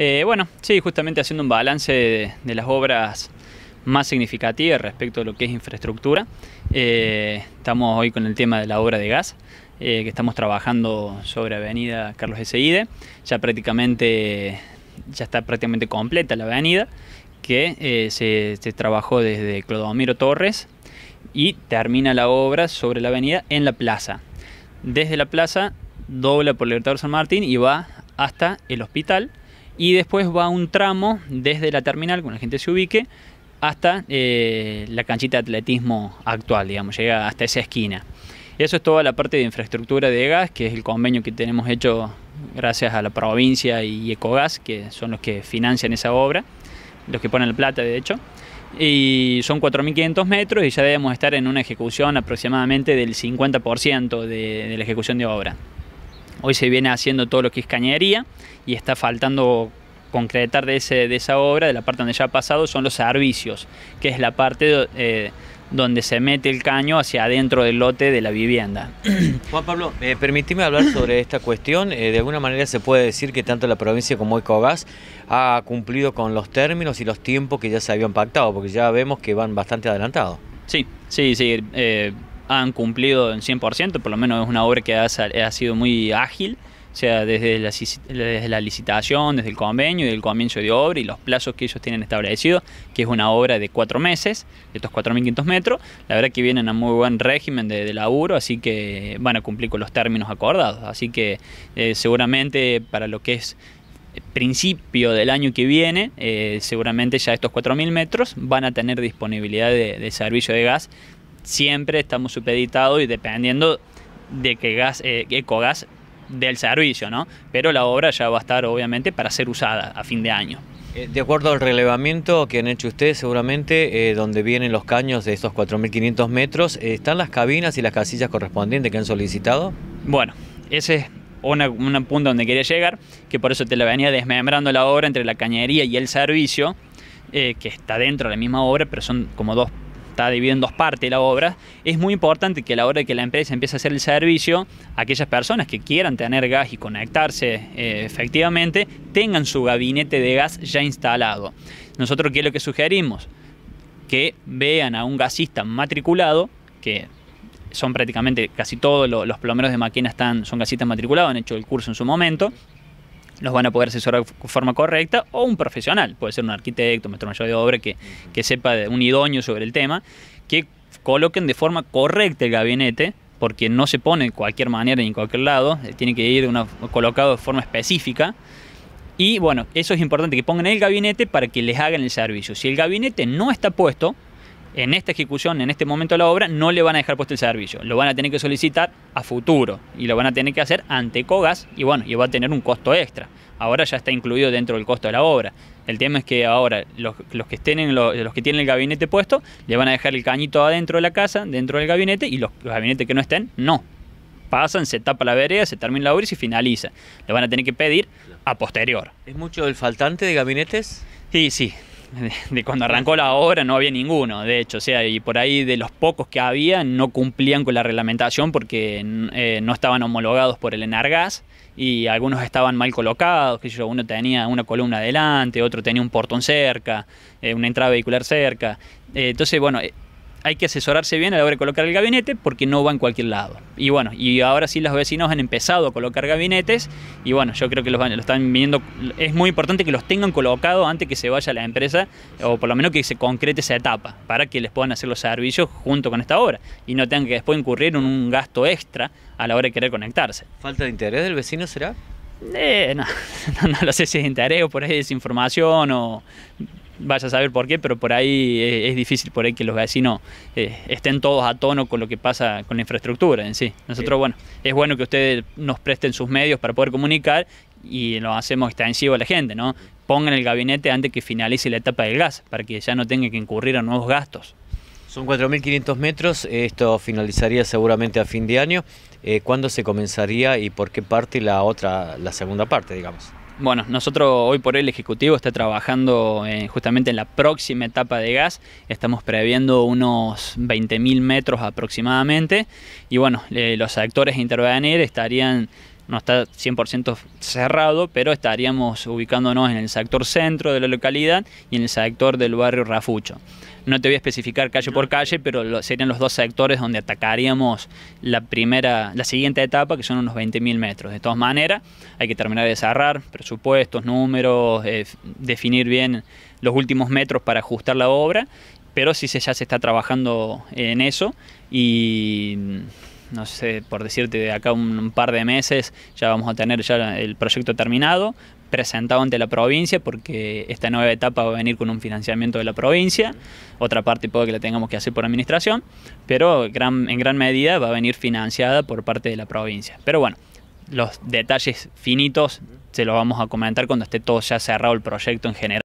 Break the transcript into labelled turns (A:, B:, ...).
A: Eh, bueno, sí, justamente haciendo un balance de, las obras más significativas respecto a lo que es infraestructura. Eh, estamos hoy con el tema de la obra de gas, eh, que estamos trabajando sobre Avenida Carlos Eseide. Ya prácticamente, ya está prácticamente completa la avenida, que se, se, trabajó desde Clodomiro Torres y termina la obra sobre la avenida en la plaza. Desde la plaza dobla por Libertador San Martín y va hasta el hospital y después va un tramo desde la terminal, con la gente se ubique, hasta eh, la canchita de atletismo actual, digamos, llega hasta esa esquina. Eso es toda la parte de infraestructura de gas, que es el convenio que tenemos hecho gracias a la provincia y Ecogas, que son los que financian esa obra, los que ponen la plata de hecho. Y son 4.500 metros y ya debemos estar en una ejecución aproximadamente del 50% de la ejecución de obra. Hoy se viene haciendo todo lo que es cañería y está faltando concretar de, ese, de esa obra, de la parte donde ya ha pasado, son los servicios, que es la parte eh, donde se mete el caño hacia adentro del lote de la vivienda.
B: Juan Pablo, eh, permíteme hablar sobre esta cuestión. Eh, de alguna manera se puede decir que tanto la provincia como Ecogas ha cumplido con los términos y los tiempos que ya se habían pactado, porque ya vemos que van bastante adelantados.
A: Sí, sí, sí han cumplido en 100%, por lo menos es una obra que ha, sido muy ágil, o sea, desde la, desde la, licitación, desde el convenio y el comienzo de obra y los plazos que ellos tienen establecidos, que es una obra de cuatro meses, de estos 4.500 metros, la verdad que vienen a muy buen régimen de, laburo, así que van a cumplir con los términos acordados, así que eh, seguramente para lo que es principio del año que viene, eh, seguramente ya estos 4.000 metros van a tener disponibilidad de servicio de gas siempre estamos supeditados y dependiendo de que gas, eh, Ecogas del servicio, ¿no? Pero la obra ya va a estar obviamente para ser usada a fin de año.
B: Eh, de acuerdo al relevamiento que han hecho ustedes seguramente, eh, donde vienen los caños de estos 4.500 metros, ¿están las cabinas y las casillas correspondientes que han solicitado?
A: Bueno, ese es un punto donde quería llegar, que por eso te la venía desmembrando la obra entre la cañería y el servicio, que está dentro de la misma obra, pero son como dos está dividida en dos partes la obra, es muy importante que a la hora de que la empresa empiece a hacer el servicio, aquellas personas que quieran tener gas y conectarse eh, efectivamente, tengan su gabinete de gas ya instalado. Nosotros, ¿qué es lo que sugerimos? Que vean a un gasista matriculado, que son prácticamente casi todos los plomeros de máquina están, son gasistas matriculados, han hecho el curso en su momento, los van a poder asesorar de forma correcta o un profesional, puede ser un arquitecto, un maestro mayor de obra que, que sepa un idóneo sobre el tema, que coloquen de forma correcta el gabinete, porque no se pone de cualquier manera ni en cualquier lado, eh, tiene que ir una, colocado de forma específica. Y bueno, eso es importante, que pongan el gabinete para que les hagan el servicio. Si el gabinete no está puesto, en esta ejecución, en este momento de la obra, no le van a dejar puesto el servicio. Lo van a tener que solicitar a futuro y lo van a tener que hacer ante COGAS y bueno, y va a tener un costo extra. Ahora ya está incluido dentro del costo de la obra. El tema es que ahora los, que, estén en los que tienen el gabinete puesto le van a dejar el cañito adentro de la casa, dentro del gabinete, y los, gabinetes que no estén, no. Pasan, se tapa la vereda, se termina la obra y se finaliza. Le van a tener que pedir a posterior.
B: ¿Es mucho el faltante de gabinetes?
A: Sí, sí, de cuando arrancó la obra no había ninguno, de hecho, o sea, y por ahí de los pocos que había no cumplían con la reglamentación porque eh, no estaban homologados por el Enargas y algunos estaban mal colocados, que yo, uno tenía una columna adelante, otro tenía un portón cerca, eh, una entrada vehicular cerca. Eh, entonces, bueno, hay que asesorarse bien a la hora de colocar el gabinete porque no va en cualquier lado. Y bueno, y ahora sí los vecinos han empezado a colocar gabinetes y bueno, yo creo que los, lo están viendo, es muy importante que los tengan colocados antes que se vaya la empresa o por lo menos que se concrete esa etapa para que les puedan hacer los servicios junto con esta obra y no tengan que después incurrir en un gasto extra a la hora de querer conectarse.
B: ¿Falta de interés del vecino será?
A: Eh, no, no, no, lo sé si es interés o por ahí desinformación o vaya a saber por qué, pero por ahí es, difícil por ahí que los vecinos eh, estén todos a tono con lo que pasa con la infraestructura en sí. Nosotros, bueno, es bueno que ustedes nos presten sus medios para poder comunicar y lo hacemos extensivo a la gente, ¿no? Pongan el gabinete antes que finalice la etapa del gas, para que ya no tengan que incurrir a nuevos gastos.
B: Son 4.500 metros, esto finalizaría seguramente a fin de año. Eh, ¿Cuándo se comenzaría y por qué parte la otra, la segunda parte, digamos?
A: Bueno, nosotros hoy por hoy el Ejecutivo está trabajando eh, justamente en la próxima etapa de gas. Estamos previendo unos 20.000 metros aproximadamente. Y bueno, los actores a intervenir estarían no está 100% cerrado, pero estaríamos ubicándonos en el sector centro de la localidad y en el sector del barrio Rafucho. No te voy a especificar calle por calle, pero serían los dos sectores donde atacaríamos la primera, la siguiente etapa, que son unos 20.000 metros. De todas maneras, hay que terminar de cerrar presupuestos, números, eh, definir bien los últimos metros para ajustar la obra, pero sí se, ya se está trabajando en eso y no sé, por decirte, de acá un, par de meses ya vamos a tener ya el proyecto terminado, presentado ante la provincia, porque esta nueva etapa va a venir con un financiamiento de la provincia, otra parte puede que la tengamos que hacer por administración, pero en gran medida va a venir financiada por parte de la provincia. Pero bueno, los detalles finitos se los vamos a comentar cuando esté todo ya cerrado el proyecto en general.